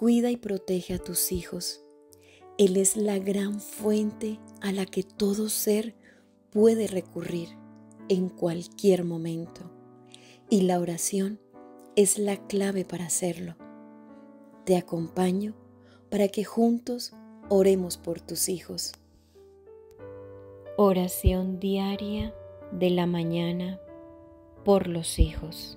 Cuida y protege a tus hijos. Él es la gran fuente a la que todo ser puede recurrir en cualquier momento. Y la oración es la clave para hacerlo. Te acompaño para que juntos oremos por tus hijos. Oración diaria de la mañana por los hijos.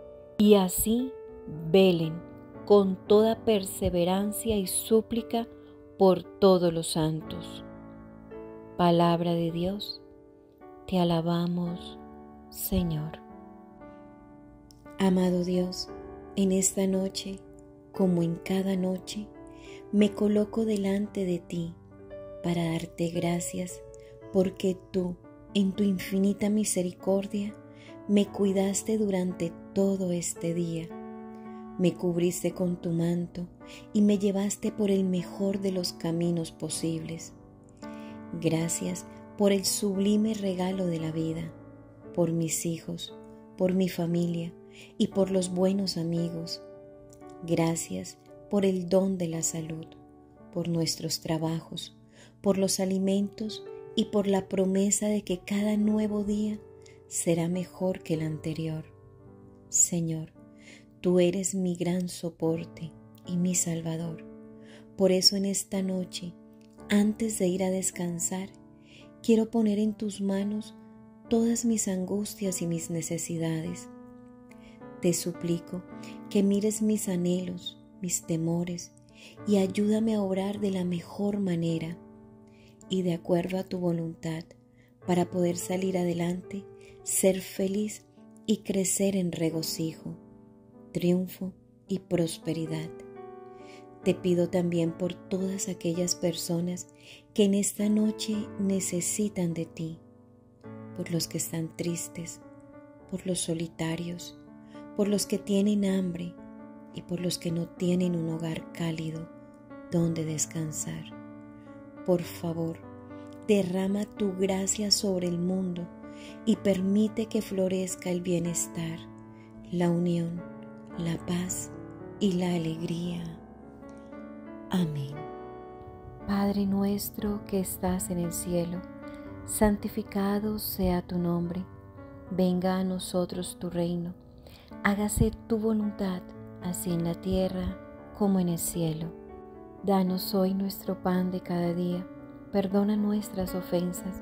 Y así velen con toda perseverancia y súplica por todos los santos. Palabra de Dios, te alabamos, Señor. Amado Dios, en esta noche, como en cada noche, me coloco delante de ti para darte gracias porque tú, en tu infinita misericordia, me cuidaste durante todo este día. Me cubriste con tu manto y me llevaste por el mejor de los caminos posibles. Gracias por el sublime regalo de la vida, por mis hijos, por mi familia y por los buenos amigos. Gracias por el don de la salud, por nuestros trabajos, por los alimentos y por la promesa de que cada nuevo día será mejor que el anterior. Señor, tú eres mi gran soporte y mi Salvador. Por eso en esta noche, antes de ir a descansar, quiero poner en tus manos todas mis angustias y mis necesidades. Te suplico que mires mis anhelos, mis temores, y ayúdame a obrar de la mejor manera y de acuerdo a tu voluntad para poder salir adelante, ser feliz y crecer en regocijo, triunfo y prosperidad. Te pido también por todas aquellas personas que en esta noche necesitan de ti, por los que están tristes, por los solitarios, por los que tienen hambre y por los que no tienen un hogar cálido donde descansar. Por favor, derrama tu gracia sobre el mundo y permite que florezca el bienestar, la unión, la paz y la alegría. Amén. Padre nuestro que estás en el cielo, santificado sea tu nombre, venga a nosotros tu reino, hágase tu voluntad, así en la tierra como en el cielo. Danos hoy nuestro pan de cada día. Perdona nuestras ofensas,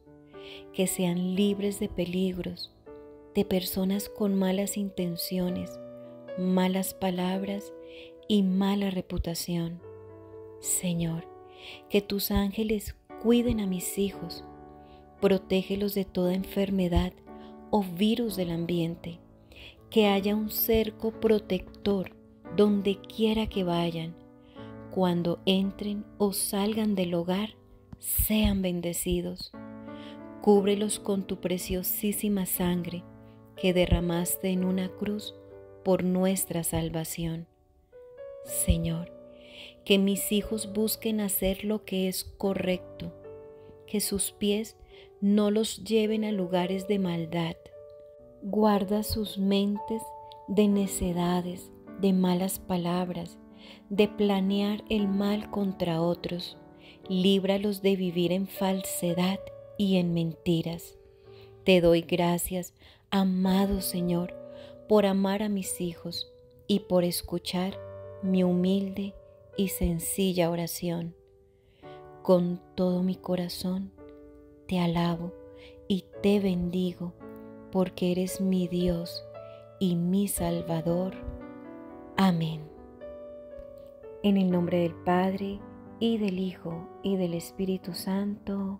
que sean libres de peligros, de personas con malas intenciones, malas palabras y mala reputación. Señor, que tus ángeles cuiden a mis hijos, protégelos de toda enfermedad o virus del ambiente, que haya un cerco protector donde quiera que vayan, cuando entren o salgan del hogar, sean bendecidos. Cúbrelos con tu preciosísima sangre que derramaste en una cruz por nuestra salvación. Señor, que mis hijos busquen hacer lo que es correcto, que sus pies no los lleven a lugares de maldad. Guarda sus mentes de necedades, de malas palabras, de planear el mal contra otros. Líbralos de vivir en falsedad y en mentiras. Te doy gracias, amado Señor, por amar a mis hijos y por escuchar mi humilde y sencilla oración. Con todo mi corazón, te alabo y te bendigo porque eres mi Dios y mi Salvador. Amén. En el nombre del Padre, y del Hijo, y del Espíritu Santo.